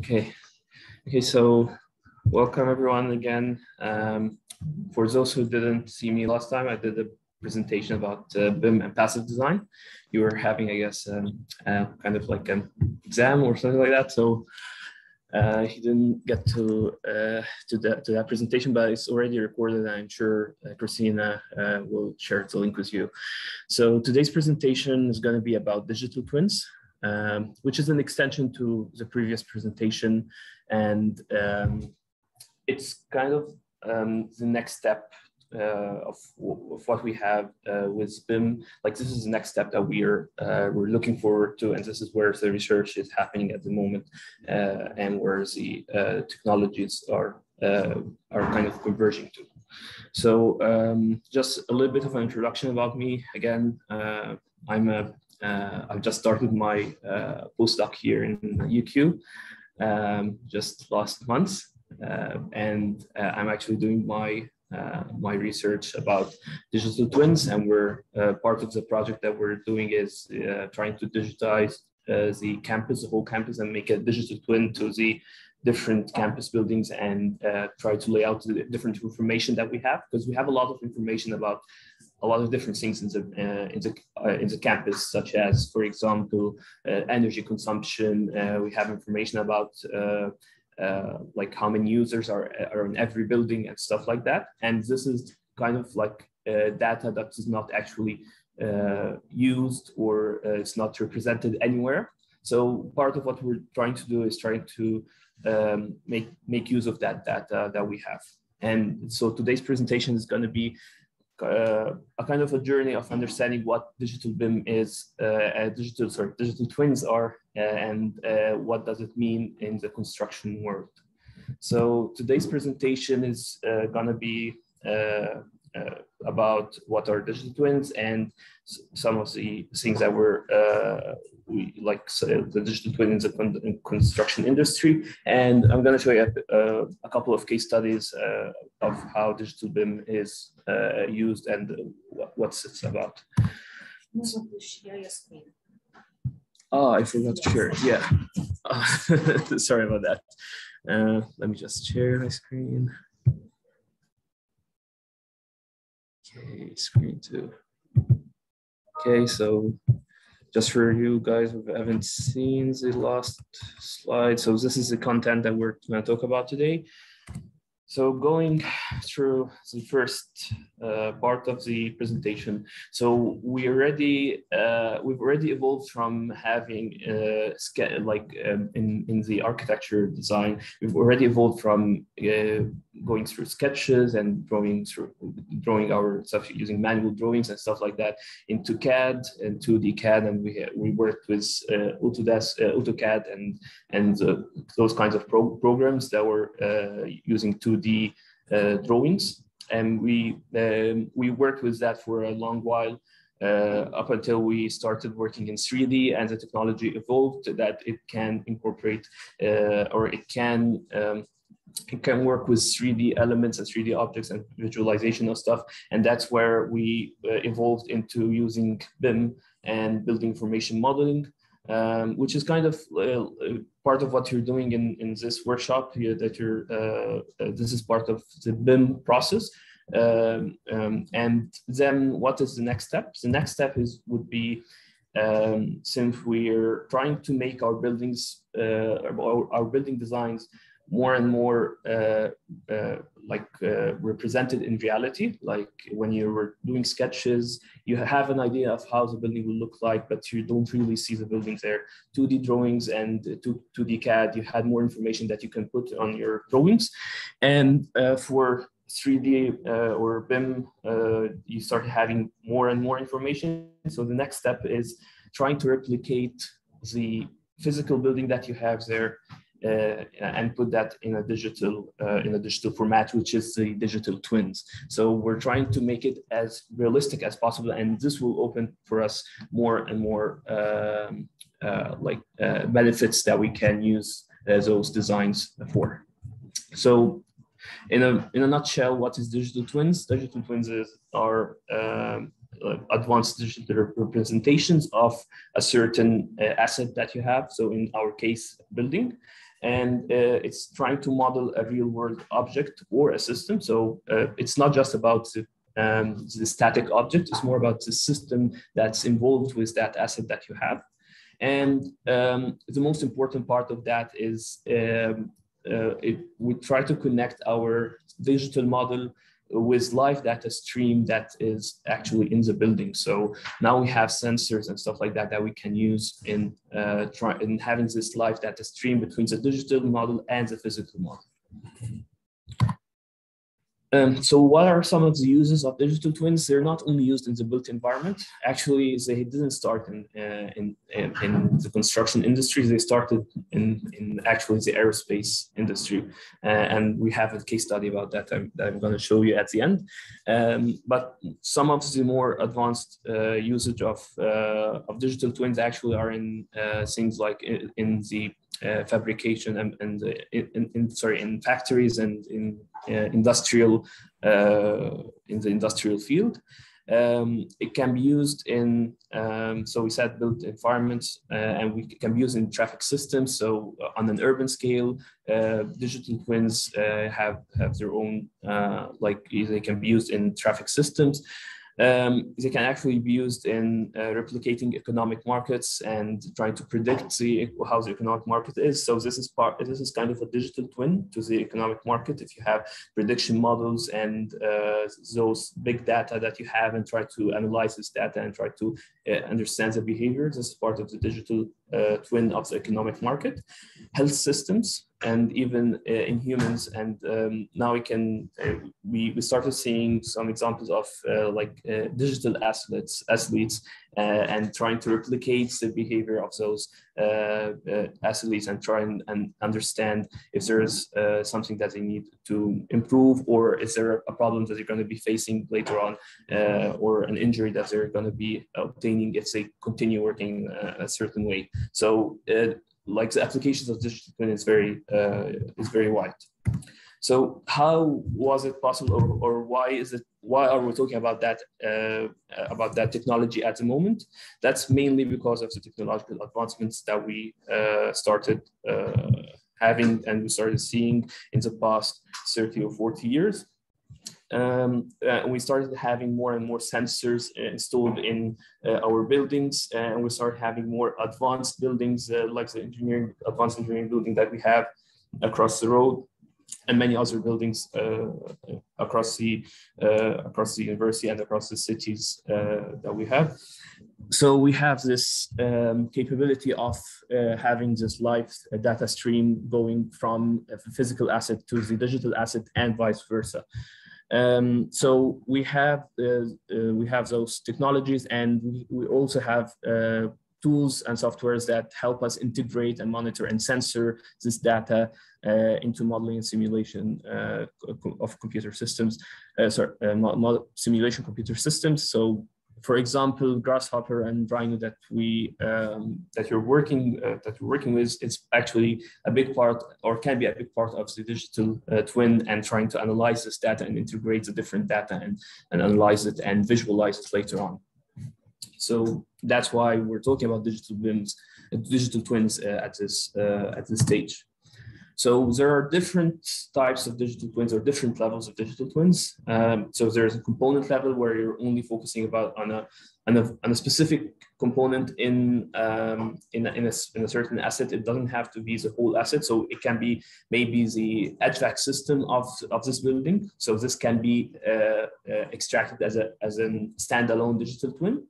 Okay, okay, so welcome everyone again. Um, for those who didn't see me last time, I did a presentation about uh, BIM and passive design. You were having, I guess, um, uh, kind of like an exam or something like that. So uh, he didn't get to uh, to that to that presentation, but it's already recorded. I'm sure uh, Christina uh, will share the link with you. So today's presentation is going to be about digital twins um, which is an extension to the previous presentation. And um, it's kind of um, the next step uh, of, of, what we have uh, with BIM. Like this is the next step that we're uh, we're looking forward to, and this is where the research is happening at the moment, uh, and where the uh, technologies are uh, are kind of converging to. So um, just a little bit of an introduction about me. Again, I'm a uh, I've just started my uh, postdoc here in UQ um, just last month, uh, and uh, I'm actually doing my uh, my research about digital twins, and we're part of the project that we're doing is trying to digitize the campus, the whole campus, and make a digital twin to the different campus buildings and uh, try to lay out the different information that we have. Because we have a lot of information about a lot of different things in the uh, in the uh, in the campus, such as, for example, uh, energy consumption. Uh, we have information about uh, uh, like how many users are are in every building and stuff like that. And this is kind of like data that is not actually used or it's not represented anywhere. So part of what we're trying to do is trying to um, make make use of that data that we have. And so today's presentation is going to be uh, a kind of a journey of understanding what digital BIM is, uh, digital sorry, digital twins are, uh, and uh, what does it mean in the construction world. So today's presentation is uh, gonna be uh, uh, about what are digital twins and some of the things that were uh, we, like so the digital twin in the con construction industry. And I'm going to show you a, uh, a, couple of case studies uh, of how digital BIM is uh, used and what's it's about. Oh, I forgot to share. Yeah. sorry about that. Uh, let me just share my screen. Okay, screen two. Okay, so just for you guys who haven't seen the last slide. So this is the content that we're gonna talk about today. So going through the first uh, part of the presentation. So we already uh, we've already evolved from having uh, like um, in in the architecture design. We've already evolved from uh, going through sketches and drawing through drawing our stuff using manual drawings and stuff like that into CAD and 2D CAD, and we we worked with uh, Autodesk, uh, AutoCAD, and and those kinds of pro programs that were using 2D 2D uh, drawings. And we, um, we worked with that for a long while uh, up until we started working in 3D and the technology evolved that it can incorporate uh, or it can um, it can work with 3D elements and 3D objects and visualization of stuff. And that's where we uh, evolved into using BIM and building information modeling um, which is kind of uh, part of what you're doing in, in this workshop here that you're, uh, uh, this is part of the BIM process. Um, um, and then what is the next step? The next step is would be um, since we're trying to make our buildings, uh, our, our building designs more and more uh, uh, like uh, represented in reality. Like when you were doing sketches, you have an idea of how the building will look like, but you don't really see the building there. 2D drawings and 2, 2D CAD, you had more information that you can put on your drawings. And uh, for 3D uh, or BIM, uh, you start having more and more information. So the next step is trying to replicate the physical building that you have there uh, and put that in a digital uh, in a digital format, which is the digital twins. So we're trying to make it as realistic as possible, and this will open for us more and more um, uh, like uh, benefits that we can use uh, those designs for. So. In a, in a nutshell, what is digital twins? Digital twins is, are um, advanced digital representations of a certain uh, asset that you have. So in our case, building. And uh, it's trying to model a real world object or a system. So uh, it's not just about the, um, the static object, it's more about the system that's involved with that asset that you have. And um, the most important part of that is um, uh, it, we try to connect our digital model with live data stream that is actually in the building. So now we have sensors and stuff like that that we can use in, uh, try, in having this live data stream between the digital model and the physical model. Um, so what are some of the uses of digital twins? They're not only used in the built environment. Actually, they didn't start in, uh, in, in, the construction industry. They started in, in actually the aerospace industry. Uh, and we have a case study about that I'm, that I'm going to show you at the end. Um, but some of the more advanced uh, usage of, uh, of digital twins actually are in uh, things like in, in the uh, fabrication and, and uh, in, in, sorry in factories and in uh, industrial in the industrial field. Um, it can be used in, um, so we said built environments, uh, and we can be used in traffic systems. So uh, on an urban scale, uh, digital twins have, have their own, like they can be used in traffic systems. Um, they can actually be used in uh, replicating economic markets and trying to predict the, how the economic market is. So this is part. This is kind of a digital twin to the economic market. If you have prediction models and uh, those big data that you have, and try to analyze this data and try to uh, understand the behavior, this is part of the digital twin of the economic market. Health systems and even uh, in humans. And um, now we can uh, we we started seeing some examples of uh, like uh, digital athletes athletes uh, Uh, and trying to replicate the behavior of those uh, uh, athletes and try and, and understand if there is uh, something that they need to improve or is there a problem that they're going to be facing later on or an injury that they're going to be obtaining if they continue working a certain way. So like the applications of twin is very uh, is very wide. So how was it possible, or, or why is it? Why are we talking about that uh, about that technology at the moment? That's mainly because of the technological advancements that we uh, started uh, having and we started seeing in the past 30 or 40 years um, uh, we started having more and more sensors installed in uh, our buildings, and we started having more advanced buildings uh, like the engineering, advanced engineering building that we have across the road, and many other buildings uh, across the uh, across the university and across the cities uh, that we have. So we have this um, capability of having this live data stream going from a physical asset to the digital asset and vice versa. Um, so we have uh, uh, we have those technologies, and we, we also have uh, tools and softwares that help us integrate and monitor and censor this data uh, into modeling and simulation uh, of computer systems, uh, sorry, simulation computer systems. So for example, Grasshopper and Rhino that we um, that you're working uh, that you're working with, it's actually a big part or can be a big part of the digital uh, twin and trying to analyze this data and integrate the different data and, and analyze it and visualize it later on. So that's why we're talking about digital twins, digital twins uh, at this uh, at this stage. So there are different types of digital twins or different levels of digital twins. Um, so there's a component level where you're only focusing about on a on a, on a specific component in um, in, a, in, a, in a certain asset. It doesn't have to be the whole asset. So it can be maybe the HVAC system of, of this building. So this can be uh, uh, extracted as a as a standalone digital twin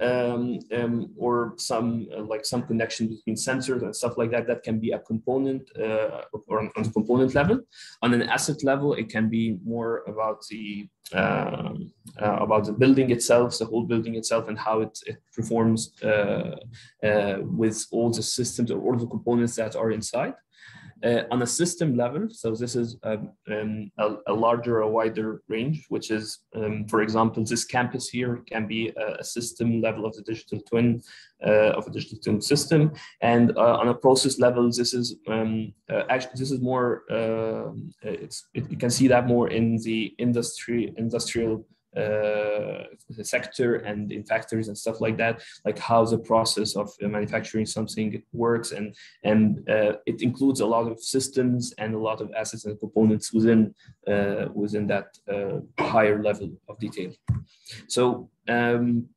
um, um, or some uh, like some connection between sensors and stuff like that. That can be a component uh, or on, the component level. On an asset level, it can be more about the um, uh, about the building itself, the whole building itself, and how it, it performs uh, uh, with all the systems or all the components that are inside. Uh, on a system level, so this is um, um, a, a, larger, a wider range, which is, um, for example, this campus here can be a, a system level of the digital twin uh, of a digital twin system, and uh, on a process level, this is um, uh, actually this is more. Um, it's it, you can see that more in the industry industrial uh, sector and in factories and stuff like that, like how the process of manufacturing something works, and and uh, it includes a lot of systems and a lot of assets and components within uh, within that uh, higher level of detail. So. Um,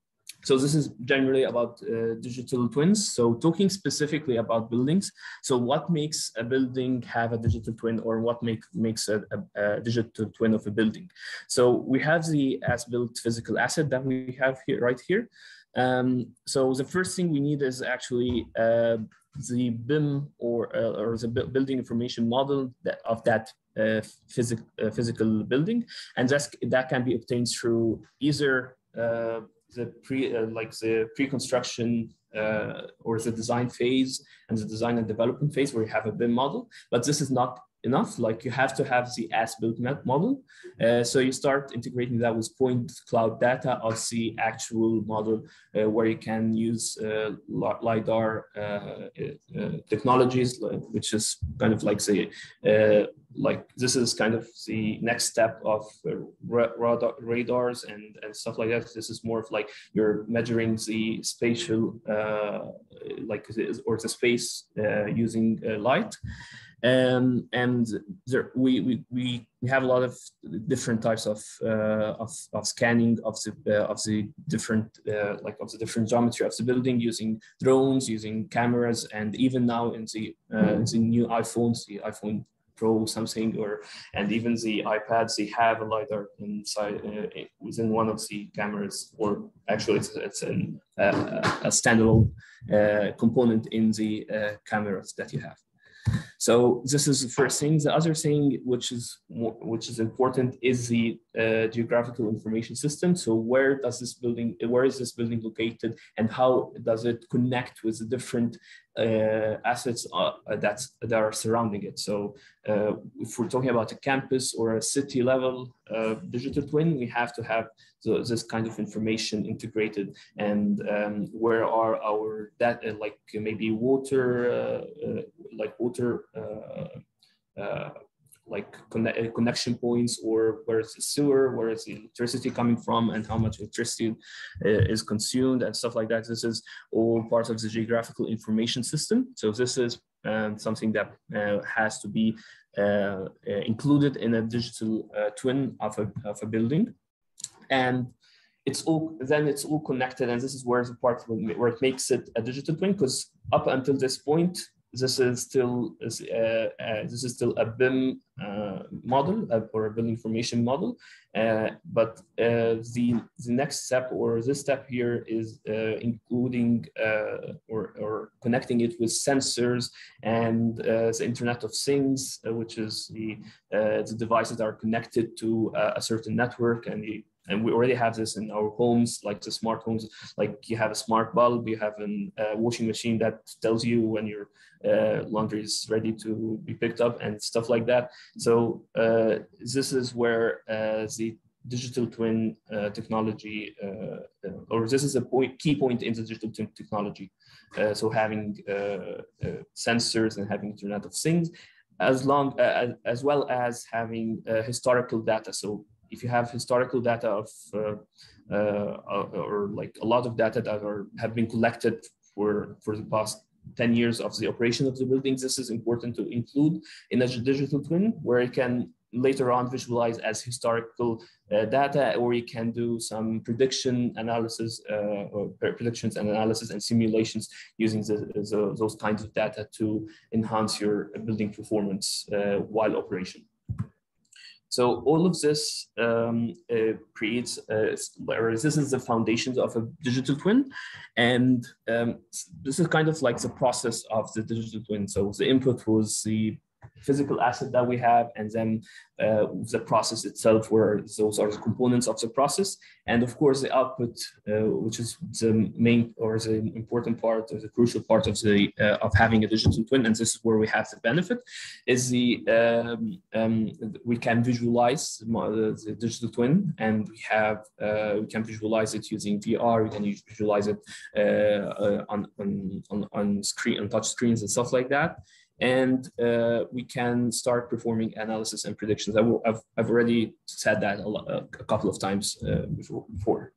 so this is generally about uh, digital twins. So talking specifically about buildings. So what makes a building have a digital twin or what make, makes a, a, a digital twin of a building? So we have the as-built physical asset that we have here, right here. Um, so the first thing we need is actually uh, the BIM or, uh, or the building information model that, of that uh, physic, uh, physical building. And that's, that can be obtained through either uh, the pre uh, like the pre-construction uh, or the design phase and the design and development phase where you have a BIM model, but this is not enough. Like you have to have the as-built model. Uh, so you start integrating that with point cloud data of the actual model uh, where you can use uh, LiDAR uh, uh, technologies, which is kind of like say, uh, like this is kind of the next step of radars and, and stuff like that. This is more of like you're measuring the spatial, like or the space using light. Um, and there, we, we, we, have a lot of different types of, uh, of, of scanning of the, uh, of the different, uh, like of the different geometry of the building using drones, using cameras, and even now in the, uh, in the new iPhones, the iPhone Pro something, or and even the iPads, they have a lidar inside uh, within one of the cameras, or actually it's, it's an, uh, a standalone uh, component in the uh, cameras that you have. So this is the first thing. The other thing, which is which is important, is the uh, geographical information system. So where does this building, where is this building located, and how does it connect with the different uh, assets uh, that's, that are surrounding it. So uh, if we're talking about a campus or a city level uh, digital twin, we have to have the, this kind of information integrated and um, where are our data, like maybe water, uh, uh, like water like conne uh, connection points or where is the sewer, where is the electricity coming from and how much electricity uh, is consumed and stuff like that. This is all part of the geographical information system. So this is um, something that uh, has to be uh, uh included in a digital uh, twin of a, of a building. And it's all then it's all connected and this is where the part where it makes it a digital twin because up until this point this is still uh, uh, this is still a BIM uh, model uh, or a building information model, uh, but uh, the the next step or this step here is including or or connecting it with sensors and the Internet of Things, which is the the devices that are connected to a certain network and the and we already have this in our homes like the smart homes like you have a smart bulb you have a uh, washing machine that tells you when your uh, laundry is ready to be picked up and stuff like that. So uh, this is where uh, the digital twin uh, technology uh, or this is a point, key point in the digital twin technology. So having sensors and having internet of things as long as, as well as having historical data. So if you have historical data of uh, uh, or like a lot of data that are have been collected for for the past 10 years of the operation of the buildings, this is important to include in a digital twin where you can later on visualize as historical uh, data or you can do some prediction analysis uh, or predictions and analysis and simulations using the, the, those kinds of data to enhance your building performance uh, while operation. So all of this um, uh, creates, uh, this is the foundations of a digital twin. And um, this is kind of like the process of the digital twin. So the input was the physical asset that we have, and then uh, the process itself, where those are the components of the process, and of course the output, uh, which is the main or the important part or the crucial part of the uh, of having a digital twin, and this is where we have the benefit, is the um, um, we can visualize the, digital twin, and we have uh, we can visualize it using VR, we can visualize it uh, uh, on, on on on screen on touch screens and stuff like that and uh, we can start performing analysis and predictions. I will, I've, I've already said that a, lot, a couple of times uh, before.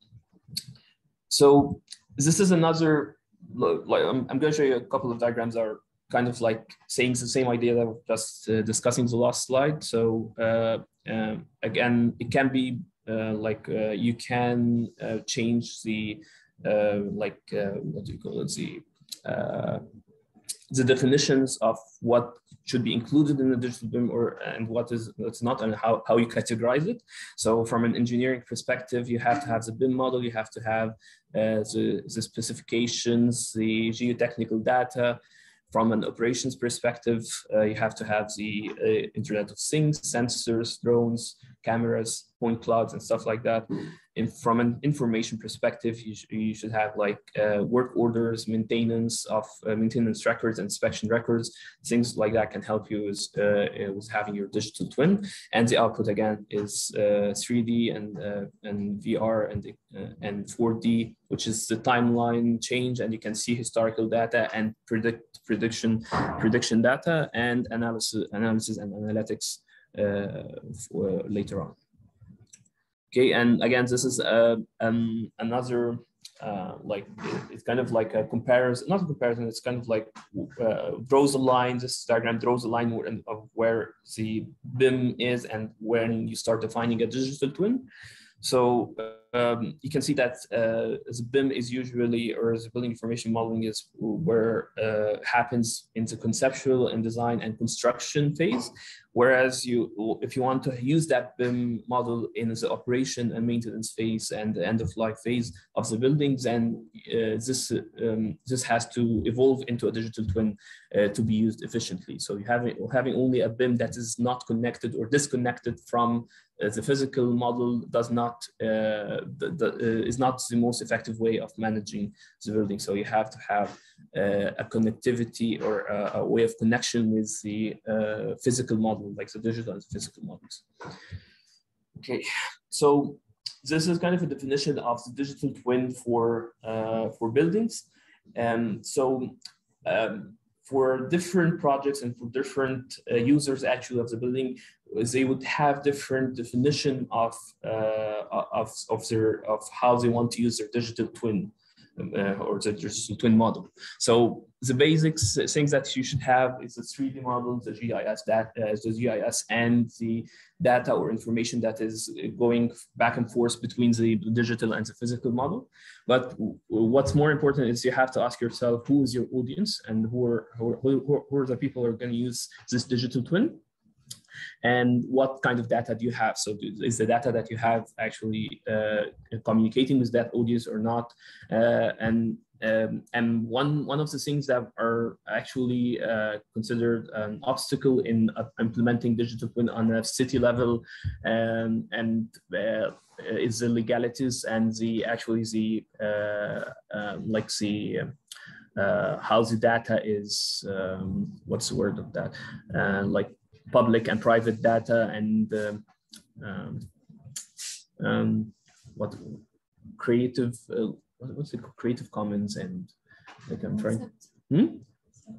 So this is another, like, I'm, I'm going to show you a couple of diagrams that are kind of like saying the same idea that we're just uh, discussing the last slide. So uh, um, again, it can be uh, like uh, you can change the like what do you call it the the definitions of what should be included in the digital BIM or and what is what's not and how, how you categorize it. So from an engineering perspective, you have to have the BIM model, you have to have uh, the, the specifications, the geotechnical data, from an operations perspective, uh, you have to have the uh, Internet of Things, sensors, drones, cameras, point clouds, and stuff like that. And from an information perspective, you, sh you should have like uh, work orders, maintenance of uh, maintenance records, inspection records, things like that can help you with, uh, with having your digital twin. And the output again is 3D uh, and and VR and and 4D, which is the timeline change, and you can see historical data and predict prediction prediction data and analysis analysis and analytics uh, for later on. Okay, and again, this is uh, um, another uh, like it's kind of like a comparison, not a comparison. It's kind of like uh, draws a line. This diagram draws a line of where the BIM is and when you start defining a digital twin. So um, you can see that uh, BIM is usually, or the building information modeling is where uh, happens in the conceptual and design and construction phase. Whereas you, if you want to use that BIM model in the operation and maintenance phase and the end of life phase of the buildings, then uh, this um, this has to evolve into a digital twin uh, to be used efficiently. So you having having only a BIM that is not connected or disconnected from uh, the physical model does not uh, the, the, uh, is not the most effective way of managing the building. So you have to have a connectivity or a, a, way of connection with the physical model, like the digital and physical models. Okay, so this is kind of a definition of the digital twin for uh, for buildings. And so um, for different projects and for different uh, users actually of the building, they would have different definition of, uh, of, of, their, of how they want to use their digital twin uh, or the digital twin model. So the basics things that you should have is the 3D model, the GIS data, uh, the GIS, and the data or information that is going back and forth between the digital and the physical model. But what's more important is you have to ask yourself who is your audience and who are who, who, who are the people who are going to use this digital twin and what kind of data do you have? So is the data that you have actually uh, communicating with that audience or not? Uh, and um, and one one of the things that are actually uh, considered an obstacle in uh, implementing digital twin on a city level um, and uh, is the legalities and the actually the uh, um, like the how the data is um, what's the word of that? Like public and private data and um, um, um what creative uh, what's it creative commons and like i'm trying hmm?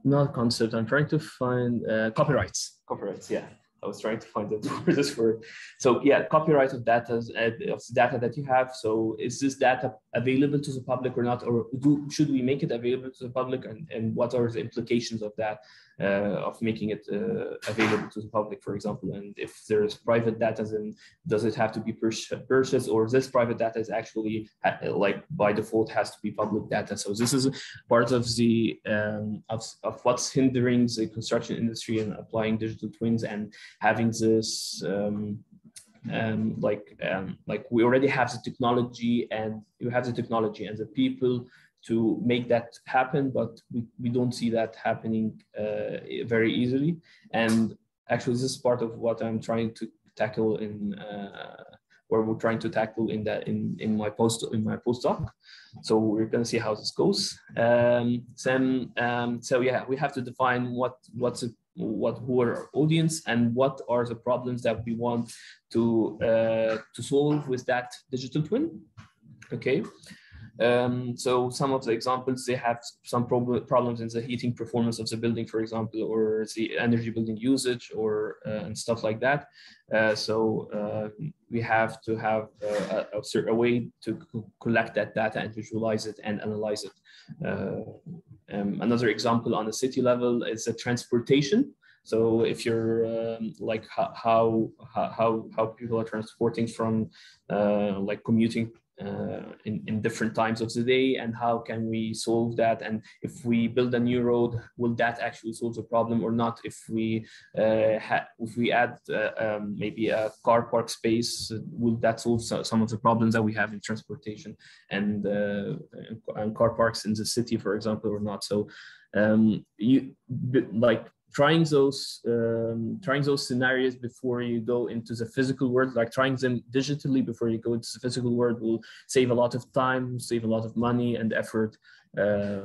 not concept i'm trying to find uh, copyrights copyrights yeah I was trying to find the word this word. So yeah, copyright of data uh, of data that you have. So is this data available to the public or not, or do, should we make it available to the public, and, and what are the implications of that? Uh, of making it uh, available to the public, for example. And if there's private data, then does it have to be purchased or this private data is actually like by default has to be public data. So this is part of the um, of, of what's hindering the construction industry and applying digital twins and having this um, um, like um, like we already have the technology and you have the technology and the people to make that happen, but we, we don't see that happening uh, very easily. And actually, this is part of what I'm trying to tackle in uh, where we're trying to tackle in that in, in my post in my postdoc. So we're to see how this goes. Um, then, um, so yeah, we have to define what what's a, what who are our audience and what are the problems that we want to uh, to solve with that digital twin. Okay. Um, so some of the examples, they have some prob problems in the heating performance of the building, for example, or the energy building usage or uh, and stuff like that. Uh, so uh, we have to have a, a, a, way to collect that data and visualize it and analyze it. Uh, um, another example on the city level is the transportation. So if you're um, like how, how how people are transporting from uh, like commuting uh, in, in different times of the day and how can we solve that? And if we build a new road will that actually solve the problem or not? If we uh, if we add uh, um, maybe a car park space will that solve some of the problems that we have in transportation and, uh, and car parks in the city for example or not? So um, you like trying those um, trying those scenarios before you go into the physical world like trying them digitally before you go into the physical world will save a lot of time save a lot of money and effort uh,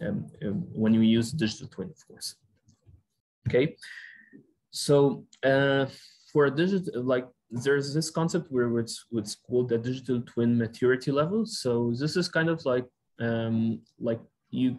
um, um, when you use digital twin of course. Okay? So uh, for a digital like there's this concept where it's what's called the digital twin maturity level. So this is kind of like um, like you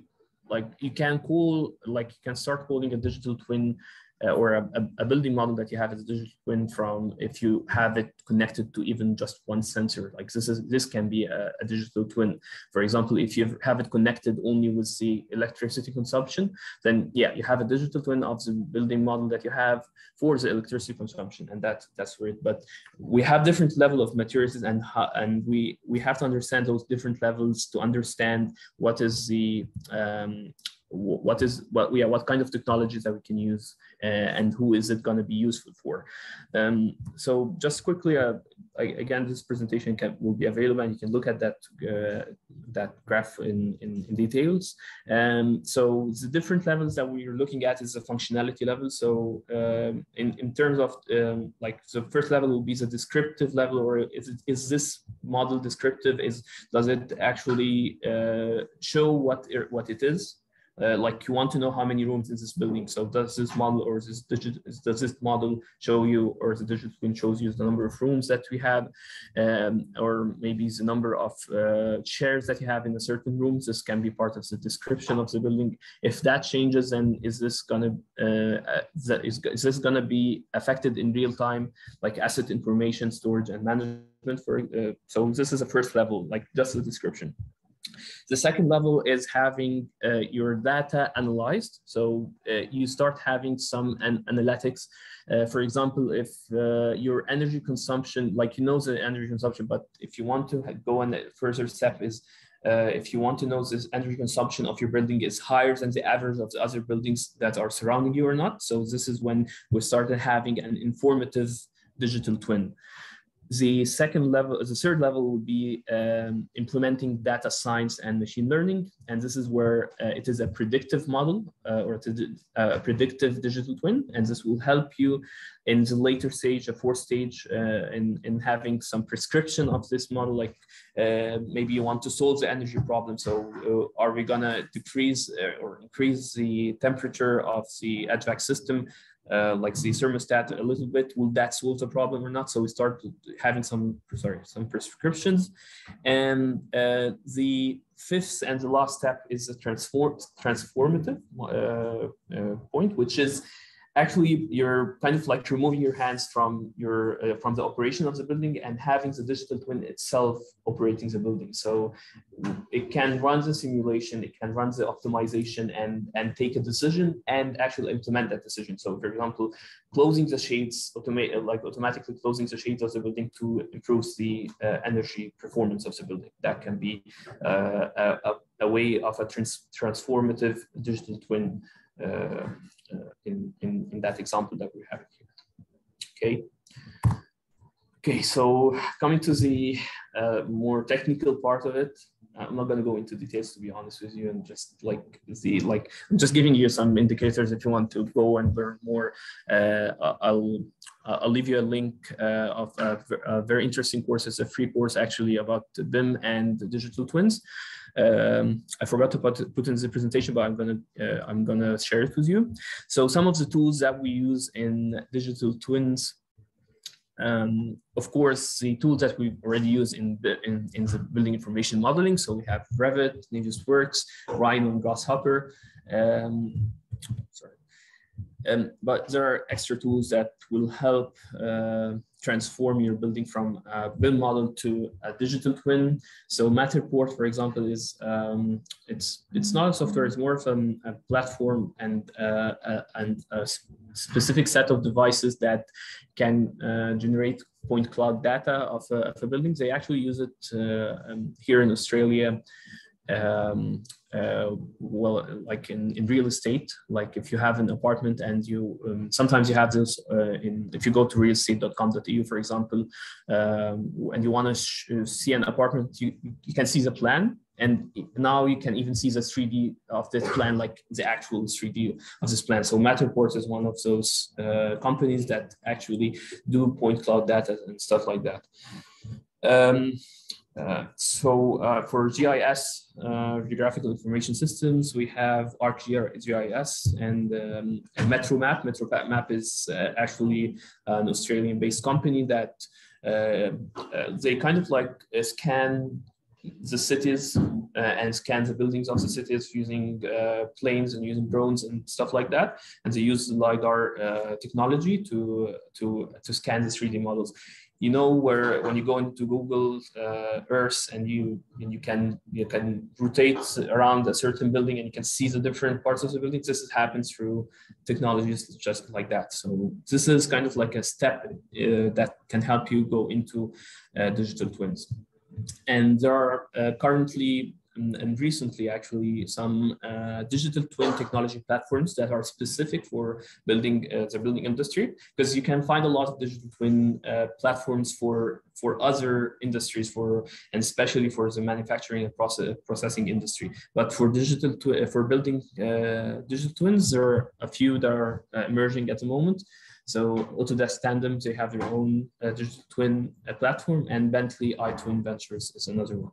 like you can call like you can start calling a digital twin uh, or a, a, building model that you have as a digital twin from if you have it connected to even just one sensor. Like this is this can be a, a, digital twin. For example if you have it connected only with the electricity consumption then yeah you have a digital twin of the building model that you have for the electricity consumption and that that's great but we have different level of maturities and and we we have to understand those different levels to understand what is the um, what is what we yeah what kind of technologies that we can use uh, and who is it going to be useful for? Um, so just quickly uh, again this presentation can, will be available and you can look at that uh, that graph in, in, in details. Um, so the different levels that we're looking at is the functionality level. So um, in, in terms of um, like the first level will be the descriptive level or is it is this model descriptive? Is does it actually uh, show what what it is uh, like you want to know how many rooms in this building. So does this model or this digital does this model show you or the digital twin shows you the number of rooms that we have, um, or maybe the number of uh, chairs that you have in a certain room. This can be part of the description of the building. If that changes, then is this gonna uh, uh is, is this gonna be affected in real time, like asset information storage and management? For uh, so this is a first level, like just the description. The second level is having uh, your data analyzed. So uh, you start having some an analytics. Uh, for example, if uh, your energy consumption, like you know the energy consumption, but if you want to go on a further step is uh, if you want to know this energy consumption of your building is higher than the average of the other buildings that are surrounding you or not. So this is when we started having an informative digital twin. The second level, the third level will be um, implementing data science and machine learning. And this is where uh, it is a predictive model uh, or uh, a predictive digital twin. And this will help you in the later stage, a fourth stage, uh, in, in having some prescription of this model, like uh, maybe you want to solve the energy problem. So uh, are we gonna decrease or increase the temperature of the HVAC system uh, like the thermostat a little bit. Will that solve the problem or not? So we start having some, sorry, some prescriptions. And uh, the fifth and the last step is a transform, transformative uh, uh point, which is actually you're kind of like removing your hands from your uh, from the operation of the building and having the digital twin itself operating the building. So it can run the simulation it can run the optimization and and take a decision and actually implement that decision. So for example closing the shades automate like automatically closing the shades of the building to improve the uh, energy performance of the building. That can be uh, a, a, way of a trans transformative digital twin uh, uh, in, in, in that example that we have here. Okay. Okay, so coming to the uh, more technical part of it, I'm not going to go into details to be honest with you, and just like the like I'm just giving you some indicators if you want to go and learn more. Uh, I'll I'll leave you a link uh, of a, a, very interesting course. It's a free course actually about BIM and digital twins. Um, I forgot to put, put in the presentation, but I'm gonna uh, I'm gonna share it with you. So some of the tools that we use in digital twins um, of course, the tools that we already use in the, in, in the building information modeling. So we have Revit, Navisworks, Rhino, and Grasshopper. Um, sorry. Um, but there are extra tools that will help uh, transform your building from a build model to a digital twin. So Matterport, for example, is um, it's it's not a software; it's more of an, a platform and uh, a, and a specific set of devices that can uh, generate point cloud data of a, of a building. They actually use it uh, um, here in Australia um, uh, well, like in, in real estate, like if you have an apartment and you, um, sometimes you have this uh, in, if you go to realestate.com.au, for example, um, and you want to sh- see an apartment, you, you can see the plan. And now you can even see the 3D of this plan, like the actual 3D of this plan. So Matterport is one of those uh, companies that actually do point cloud data and stuff like that. Um, uh, so uh, for GIS, uh, Geographical Information Systems, we have ArcGIS and, um, MetroMap. MetroMap is uh, actually an Australian-based company that uh, they kind of like scan the cities and scan the buildings of the cities using planes and using drones and stuff like that. And they use the LiDAR technology to, to, to scan the 3D models you know where when you go into Google uh, Earth and you and you can you can rotate around a certain building and you can see the different parts of the building. This happens through technologies just like that. So this is kind of like a step uh, that can help you go into uh, digital twins. And there are uh, currently and, and recently actually some uh, digital twin technology platforms that are specific for building uh, the building industry because you can find a lot of digital twin uh, platforms for for other industries for and especially for the manufacturing and process, processing industry but for digital twi- for building uh, digital twins there are a few that are uh, emerging at the moment so Autodesk Tandem, they have their own uh, digital twin uh, platform, and Bentley iTwin Ventures is another one.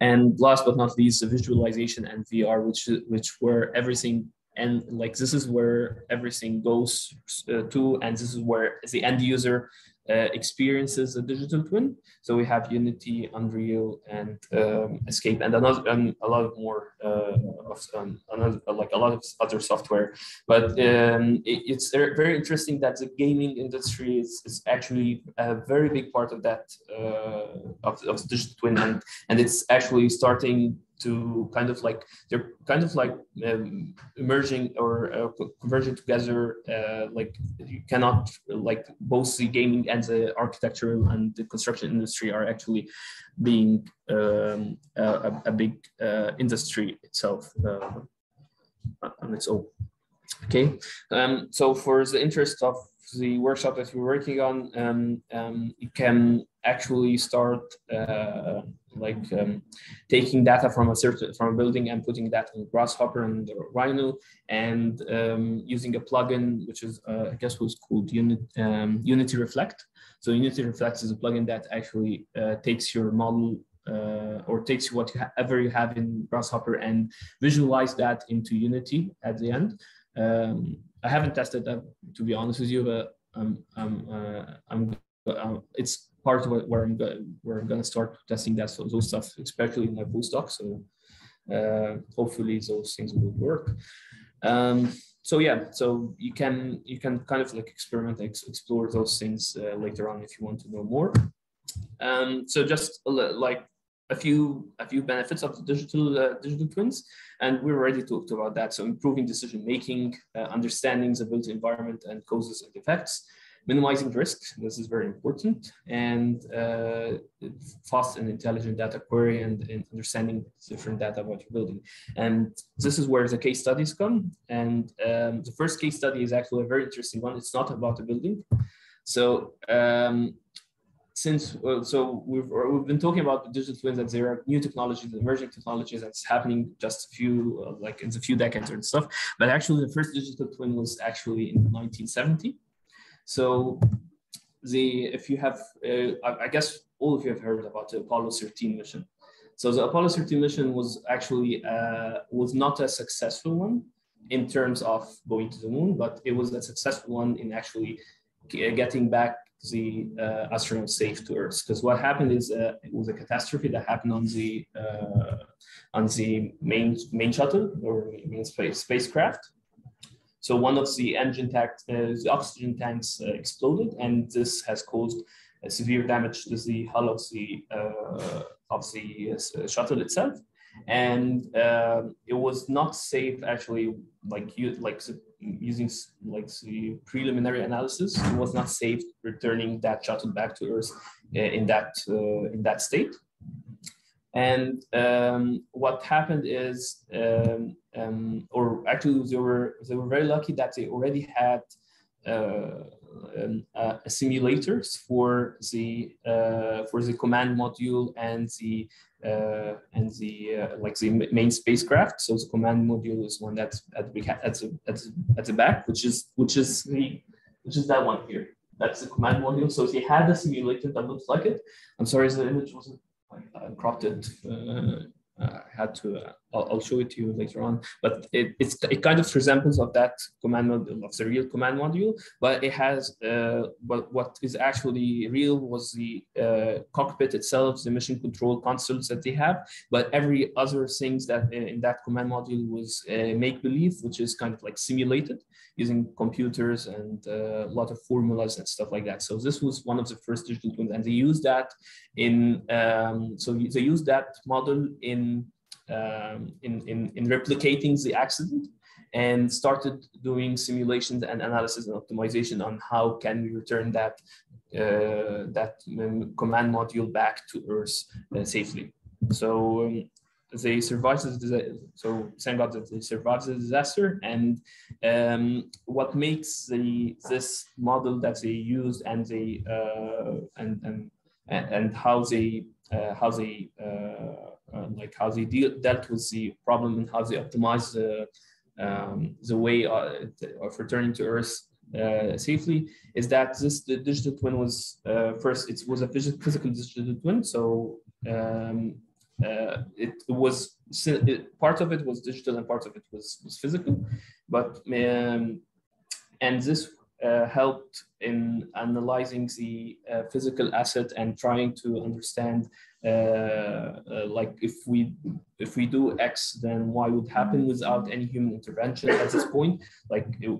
And last but not least, the visualization and VR, which which where everything and like this is where everything goes uh, to, and this is where the end user experiences a digital twin. So we have Unity, Unreal, and um, Enscape, and another and a lot of more uh, of um, another like a lot of other software. But um, it, it's very interesting that the gaming industry is, is actually a very big part of that uh, of, of digital twin, and, and it's actually starting to kind of like they're kind of like um, emerging or uh, converging together uh, like you cannot like both the gaming and the architectural and the construction industry are actually being um, a, a, big uh, industry itself uh, on its own. Okay um, so for the interest of the workshop that we're working on, um, um, you can actually start uh, like um, taking data from a certain from a building and putting that in Grasshopper and Rhino, and um, using a plugin which is uh, I guess was called Unit, um, Unity Reflect. So Unity Reflect is a plugin that actually uh, takes your model uh, or takes whatever you have in Grasshopper and visualize that into Unity at the end. Um, I haven't tested that to be honest with you, but I'm, I'm, uh, I'm, uh, it's part of where I'm go- where I'm gonna start testing that so those stuff, especially in my postdoc. So uh, hopefully those things will work. Um, so yeah, so you can you can kind of like experiment, ex- explore those things uh, later on if you want to know more. Um, so just like a few a few benefits of the digital uh, digital twins, and we already talked about that. So improving decision making, uh, understanding the built environment and causes and effects, minimizing risks. This is very important, and uh, fast and intelligent data query and, and, understanding different data about your building. And this is where the case studies come. And um, the first case study is actually a very interesting one. It's not about a building. So um, since so we've we've been talking about digital twins that there are new technologies, emerging technologies that's happening just a few uh, like in a few decades and stuff. But actually, the first digital twin was actually in 1970. So the if you have, uh, I, guess all of you have heard about the Apollo 13 mission. So the Apollo 13 mission was actually uh, was not a successful one in terms of going to the moon, but it was a successful one in actually getting back the uh, astronauts safe to Earth. Because what happened is uh, it was a catastrophe that happened on the uh, on the main main shuttle or main space spacecraft. So one of the engine tanks, uh, the oxygen tanks uh, exploded, and this has caused severe damage to the hull of the uh, of the shuttle itself. And um, it was not safe actually, like you like using like the preliminary analysis, it was not safe returning that shuttle back to Earth uh, in that uh, in that state. And um, what happened is, um, um, or actually, they were they were very lucky that they already had uh, um, uh, simulators for the uh, for the command module and the uh, and the uh, like the main spacecraft. So the command module is one that's at the at the, at the, at the back, which is which is the which is that one here. That's the command module. So you had a simulator that looks like it, I'm sorry, the image wasn't I cropped it. Uh, I uh, uh, had to. Uh, I'll, I'll, show it to you later on. But it, it's it kind of resembles of that command module of the real command module, but it has. Uh, what is actually real was the uh, cockpit itself, the mission control consoles that they have. But every other things that uh, in that command module was uh, make believe, which is kind of like simulated using computers and uh, a lot of formulas and stuff like that. So this was one of the first digital twins, and they used that in. Um, so they used that model in um, in, in, in replicating the accident and started doing simulations and analysis and optimization on how can we return that uh, that um, command module back to Earth uh, safely. So um, they survived the so thank God that they survived the disaster. And um, what makes the this model that they used and they uh, and and and how they uh, how they uh, like how they deal, dealt with the problem and how they optimized the, um, the way uh, of returning to Earth uh, safely is that this the digital twin was uh, first it was a physical digital twin so um, uh, it, was it, part of it was digital and part of it was, was physical but um, and this uh, helped in analyzing the uh, physical asset and trying to understand like if we if we do X, then Y would happen without any human intervention at this point. Like it,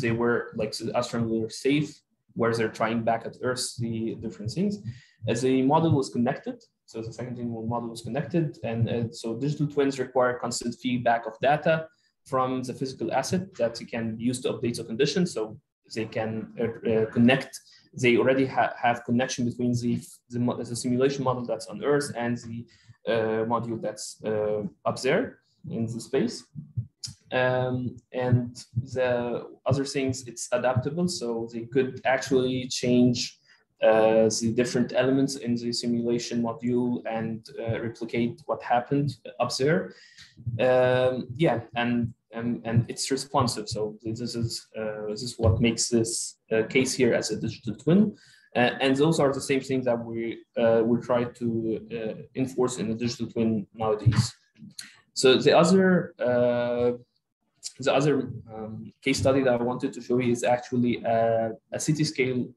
they were like the astronauts were safe, whereas they're trying back at Earth the different things. As the model was connected, so the second thing model was connected, and uh, so digital twins require constant feedback of data from the physical asset that you can use to update the condition. So they can uh, uh, connect. They already ha have connection between the, the, the, simulation model that's on Earth and the uh, module that's up there in the space. Um, and the other things, it's adaptable, so they could actually change uh, the different elements in the simulation module and uh, replicate what happened up there. Um, yeah, and and, and it's responsive. So this is uh, this is what makes this uh, case here as a digital twin. Uh, and those are the same things that we uh, we try to uh, enforce in the digital twin nowadays. So the other uh, the other um, case study that I wanted to show you is actually a, a city scale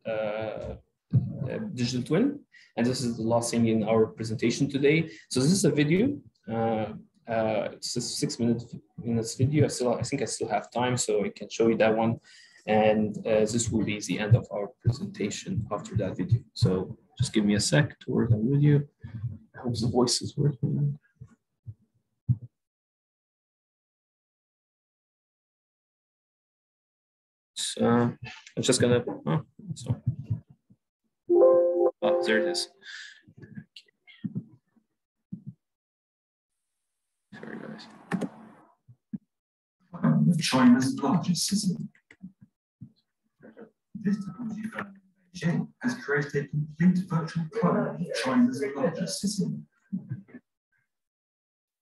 digital twin. And this is the last thing in our presentation today. So this is a video uh, uh, it's a six minute minutes video. I still, I think I still have time, so I can show you that one. And uh, this will be the end of our presentation after that video. So just give me a sec to work on video. I hope the voice is working. So I'm just gonna, oh, so, oh, there it is. Sorry, guys. China's largest city. This technology firm Beijing has created a complete virtual clone of China's largest city.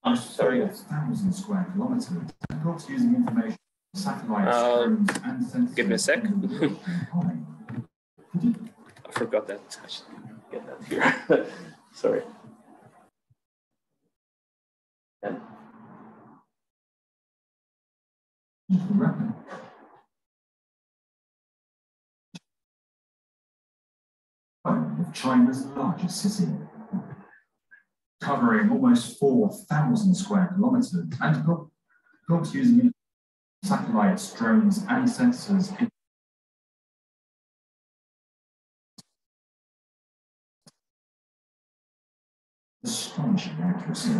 I'm sorry. Thousand square kilometers, across using information satellites, uh, drones, and sensors. Give me a sec. Forgot that. I should get that here. sorry. And China's largest city, covering almost 4,000 square kilometers and built using satellites, drones, and sensors astonishing accuracy.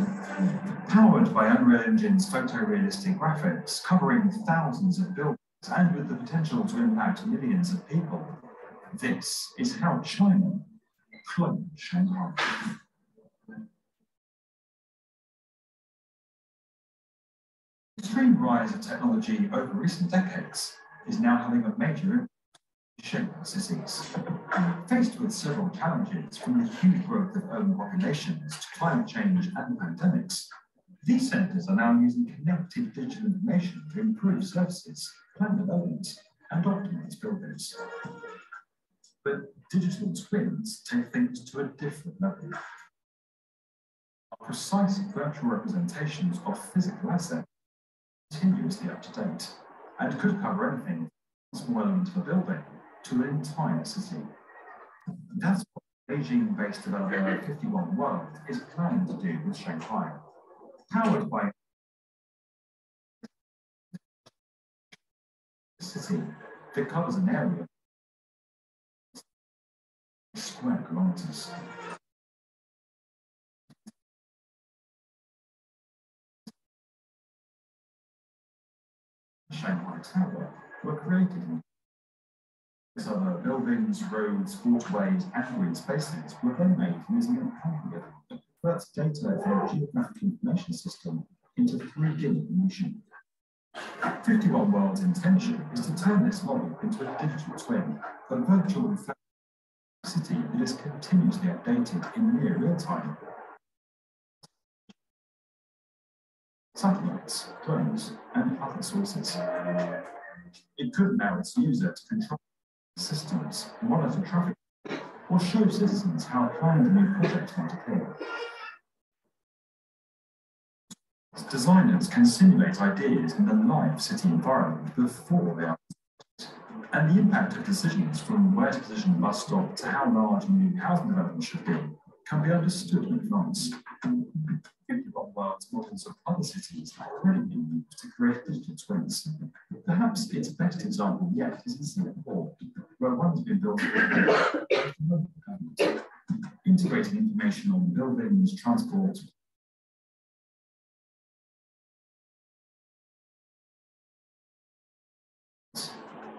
Powered by Unreal Engine's photorealistic graphics, covering thousands of buildings and with the potential to impact millions of people, this is how China cloned Shanghai. The extreme rise of technology over recent decades is now having a major cities. Faced with several challenges from the huge growth of urban populations to climate change and pandemics, these centres are now using connected digital information to improve services, plan development, and optimize buildings. But digital twins take things to a different level. Precise virtual representations of physical assets continuously up to date and could cover anything from small element of a building to an entire city. That's what Beijing-based developer mm-hmm. 51 World is planning to do with Shanghai. Powered by a city that covers an area square kilometers. Shanghai Tower were created in other buildings, roads, waterways, and green spaces were then made using an algorithm that converts data from a geographic information system into 3D information. 51 World's intention is to turn this model into a digital twin, a virtual city that is continuously updated in near real time. Satellites, drones, and other sources. It could allow its user to control systems, monitor traffic, or show citizens how planned new projects might appear. Designers can simulate ideas in the live city environment before they are and the impact of decisions from where to position bus stop to how large a new housing development should be can be understood in advance. 51 World's models of other cities have already been used to create digital twins. Perhaps its best example yet is in Singapore, where one has been built integrating information on buildings, transport,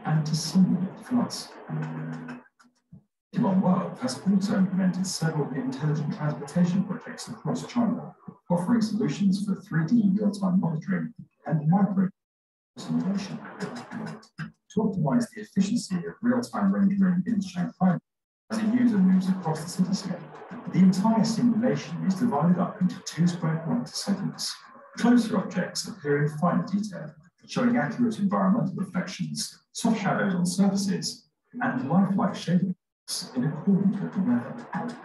and to simulate floods. One World has also implemented several intelligent transportation projects across China, offering solutions for 3D real-time monitoring and micro simulation. To optimize the efficiency of real-time rendering in Shanghai as a user moves across the cityscape, the entire simulation is divided up into two square kilometer segments. Closer objects appear in finer detail, showing accurate environmental reflections, soft shadows on surfaces, and lifelike shading in accordance with the method.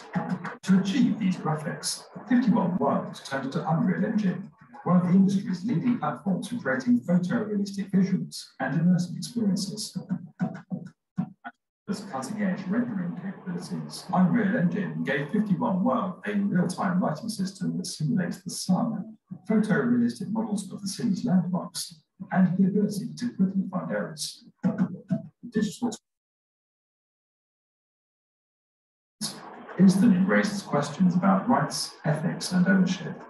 To achieve these graphics, 51 World turned to Unreal Engine, one of the industry's leading platforms for creating photorealistic visuals and immersive experiences. With cutting-edge rendering capabilities, Unreal Engine gave 51 World a real-time lighting system that simulates the sun, photorealistic models of the city's landmarks, and the ability to quickly find errors. Digital instantly raises questions about rights, ethics, and ownership.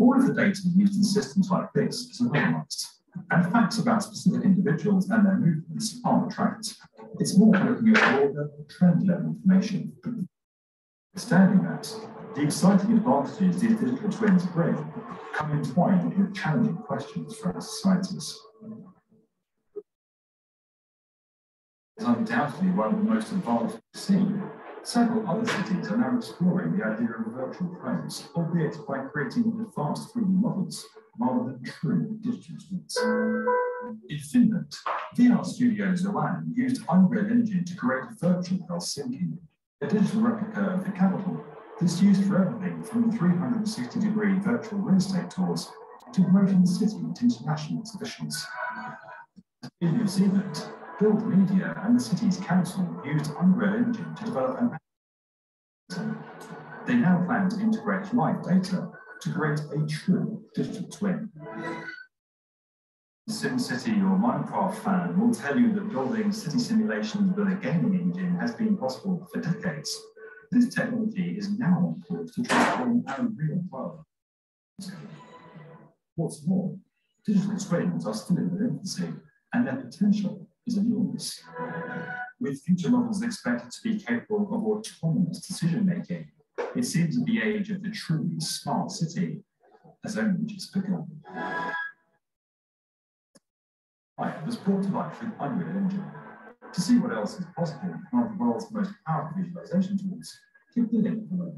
All of the data used in systems like this is anonymized, and facts about specific individuals and their movements aren't tracked. It's more looking at broader, trend-level information. Understanding that, the exciting advantages these digital twins bring come entwined with challenging questions for our societies. It's undoubtedly one of the most advanced we've seen, Several other cities are now exploring the idea of virtual twins, albeit by creating advanced 3D models rather than true digital twins. In Finland, VR studio Zoan used Unreal Engine to create a virtual Helsinki, a digital replica of the capital that's used for everything from 360 degree virtual real estate tours to promoting the city at international exhibitions. In New Zealand, Build Media and the city's council used Unreal Engine to develop an They now plan to integrate live data to create a true digital twin. SimCity or Minecraft fan will tell you that building city simulations with a gaming engine has been possible for decades. This technology is now on to transform our real world. What's more, digital twins are still in their infancy, and their potential is enormous. With future models expected to be capable of autonomous decision making, it seems that the age of the truly smart city has only just begun. I was brought to life with Unreal Engine. To see what else is possible one of the world's most powerful visualization tools, click the link below.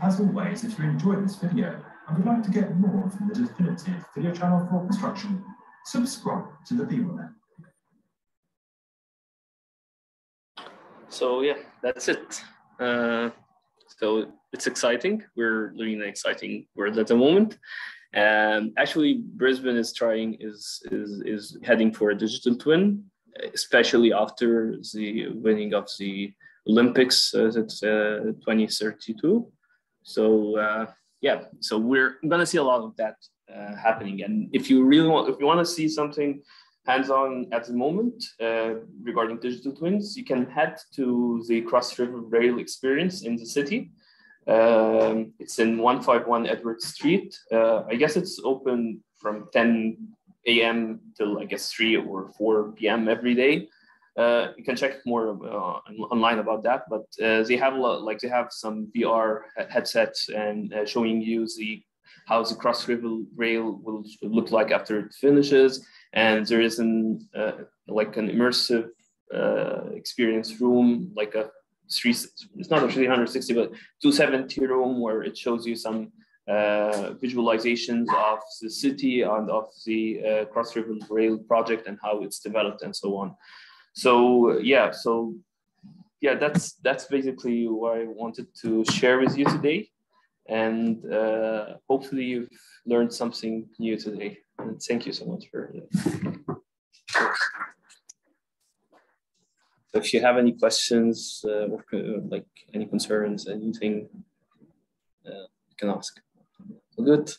As always, if you enjoyed this video and would like to get more from the definitive video channel for construction, subscribe to the B1M. So yeah, that's it. Uh, so it's exciting. We're living in an exciting world at the moment. And actually, Brisbane is trying is is is heading for a digital twin, especially after the winning of the Olympics uh, at uh, 2032. So uh, yeah, so we're gonna see a lot of that uh, happening. And if you really want, if you want to see something hands-on at the moment uh, regarding digital twins, you can head to the Cross River Rail experience in the city. Um, it's in 151 Edward Street. Uh, I guess it's open from 10 a.m. till I guess 3 or 4 p.m. every day. Uh, you can check more uh, online about that, but uh, they have a lot, like they have some VR headsets and uh, showing you the how the cross river rail will look like after it finishes, and there is an uh, like an immersive experience room, like a three, it's not a 360, but 270 room where it shows you some uh, visualizations of the city and of the uh, Cross River Rail project and how it's developed and so on. So yeah, so yeah, that's that's basically what I wanted to share with you today, and uh, hopefully you've learned something new today. And thank you so much for. if you have any questions uh, or uh, like any concerns, anything, uh, you can ask. Good.